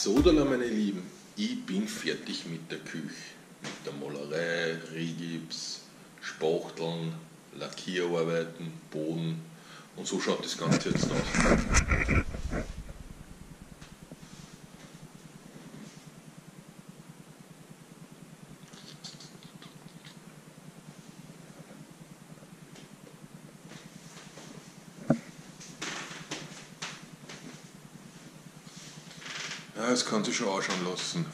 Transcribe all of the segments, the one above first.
Sodala, meine Lieben, ich bin fertig mit der Küche. Mit der Malerei, Rigips, Spachteln, Lackierarbeiten, Boden. Und so schaut das Ganze jetzt aus. Ja, das kann sich schon anschauen lassen.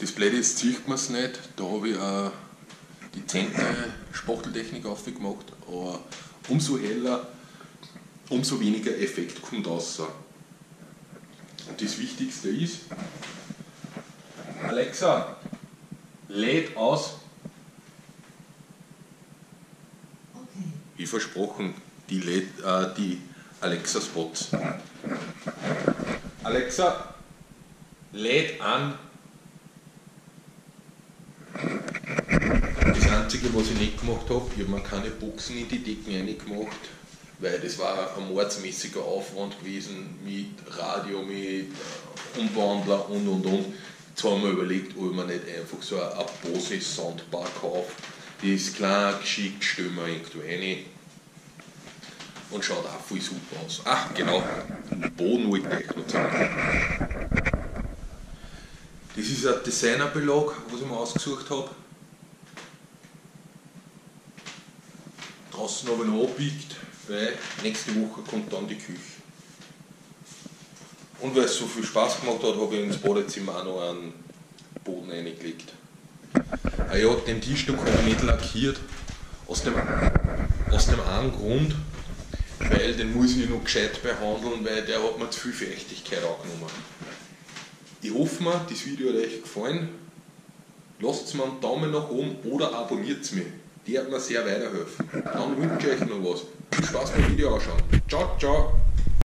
Das Blöde ist, sieht man es nicht. Da habe ich auch die Zentne Spachteltechnik aufgemacht, aber umso heller, umso weniger Effekt kommt raus. Und das Wichtigste ist, Alexa, lädt aus. Okay. Wie versprochen, die, lädt, äh, die Alexa-Spots. Alexa, lädt an. Das Einzige, was ich nicht gemacht habe, ich habe mir keine Boxen in die Decken reingemacht, weil das war ein mordsmäßiger Aufwand gewesen mit Radio, mit äh, Umwandler und und und. Jetzt haben wir überlegt, ob man nicht einfach so eine Bose Soundbar kauft. Die ist klein, geschickt, stellen wir irgendwo rein und schaut auch voll super aus. Ach, genau, den Boden wollte ich noch zeigen. Ein Designerbelag, was ich mir ausgesucht habe. Draußen habe ich noch abbiegt, weil nächste Woche kommt dann die Küche. Und weil es so viel Spaß gemacht hat, habe ich ins Badezimmer auch noch einen Boden reingelegt. Ah ja, den Tischstück habe ich nicht lackiert, aus dem, aus dem einen Grund, weil den muss ich noch gescheit behandeln, weil der hat mir zu viel Feuchtigkeit angenommen. Ich hoffe mir, das Video hat euch gefallen. Lasst mir einen Daumen nach oben oder abonniert mich. Die hat mir sehr weiterhelfen. Dann wünsche ich euch noch was. Viel Spaß beim Video anschauen. Ciao, ciao.